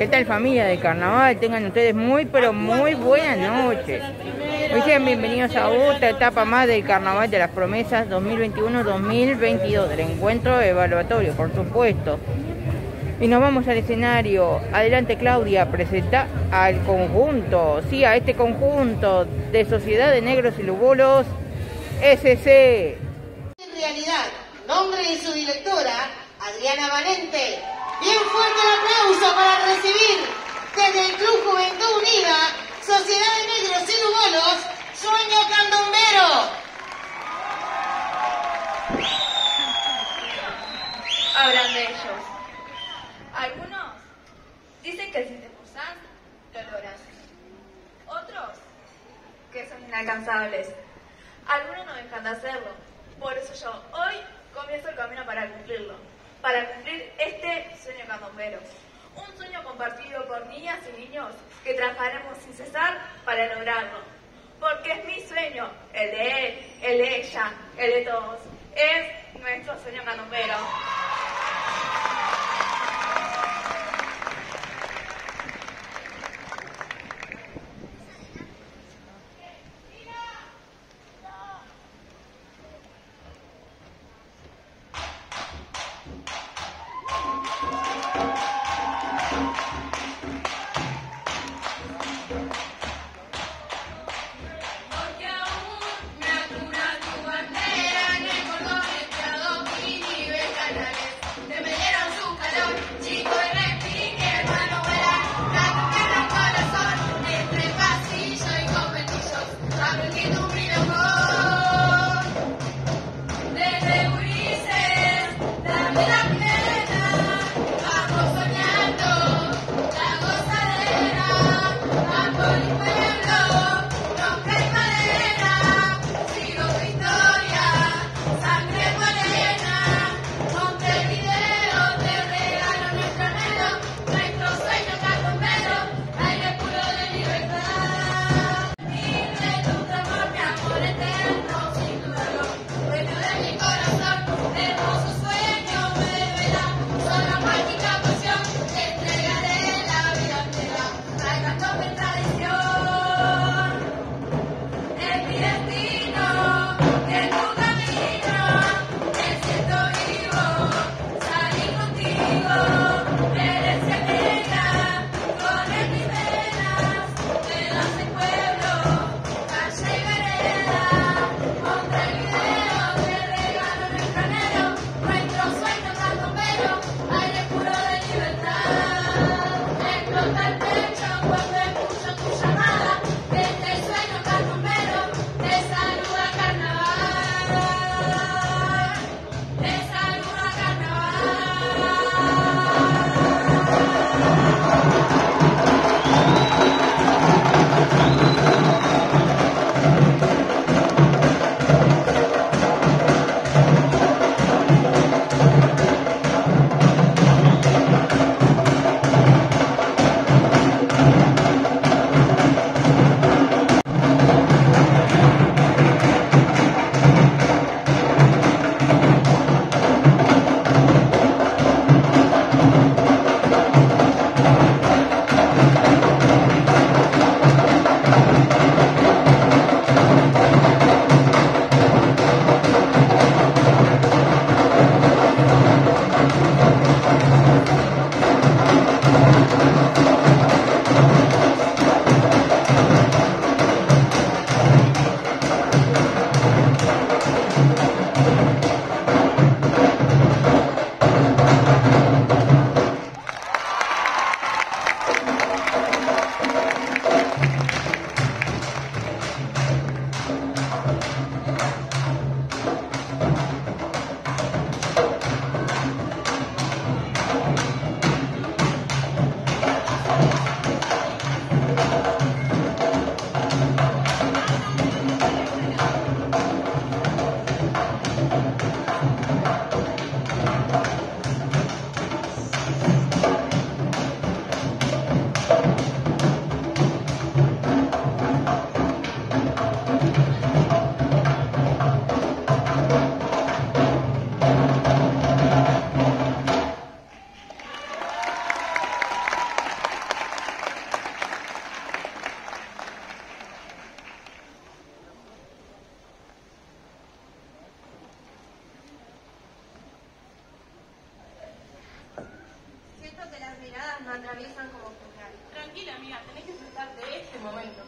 ¿Qué tal familia de carnaval? Tengan ustedes muy pero muy buenas noches. Hoy sean bienvenidos a otra etapa más del Carnaval de las Promesas 2021-2022, del encuentro evaluatorio, por supuesto. Y nos vamos al escenario. Adelante Claudia, presenta al conjunto, sí, a este conjunto de Sociedad de Negros y Lugolos, SC. En realidad, nombre de su directora, Adriana Valente. Bien fuerte aplauso para recibir desde el Club Juventud Unida, Sociedad de Negros y Lugolos, Sueño Candombero. Hablan de ellos. Algunos dicen que si te esforzas, lo logras. Otros que son inalcanzables. Algunos no dejan de hacerlo. Por eso yo hoy comienzo el camino para cumplirlo. Para cumplir este sueño candombero. Un sueño compartido por niñas y niños que trabajaremos sin cesar para Bye. Atraviesan como. Tranquila, amiga, tenés que disfrutar de este momento.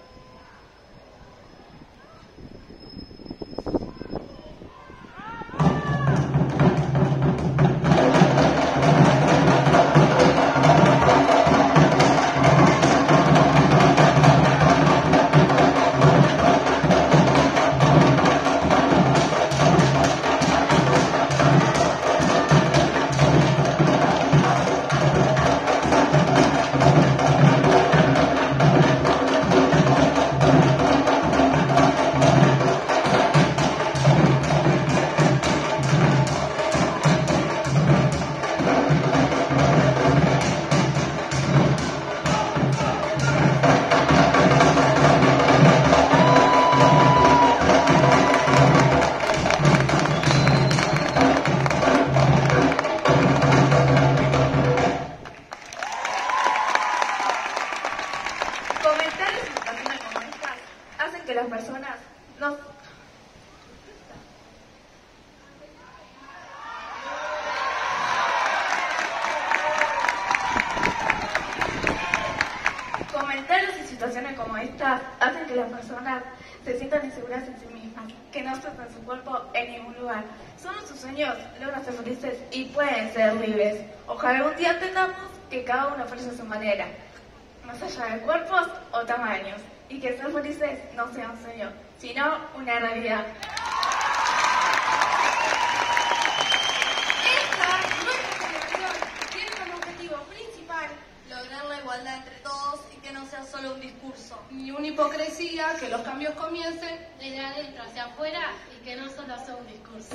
Se sientan inseguras en sí mismas, que no aceptan su cuerpo en ningún lugar. Solo sus sueños logran ser felices y pueden ser libres. Ojalá algún día entendamos que cada uno ofrece su manera, más allá de cuerpos o tamaños, y que ser felices no sea un sueño, sino una realidad. Ni una hipocresía, que los cambios comiencen desde adentro hacia afuera y que no solo sea un discurso.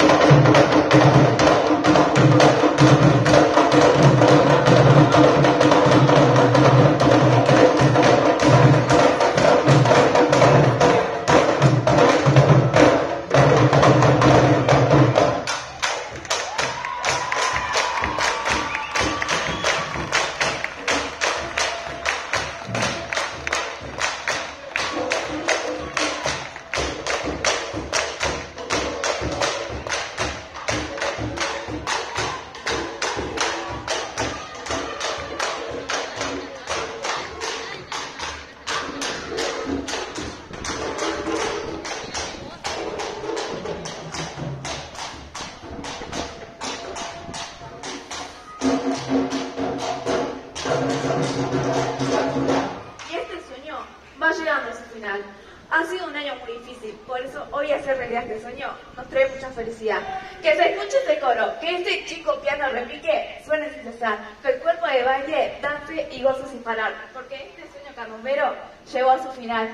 Y hoy hacer realidad este sueño nos trae mucha felicidad. Que se escuche este coro, que este chico piano repique, suene sin cesar, que el cuerpo de baile dance y gozo sin parar, porque este sueño carnumbero llegó a su final.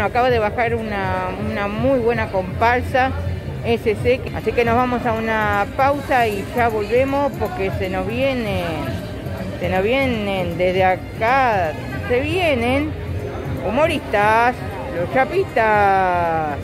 Bueno, acaba de bajar una, una muy buena comparsa SC, así que nos vamos a una pausa y ya volvemos porque se nos vienen, se nos vienen desde acá, se vienen humoristas, los chapistas.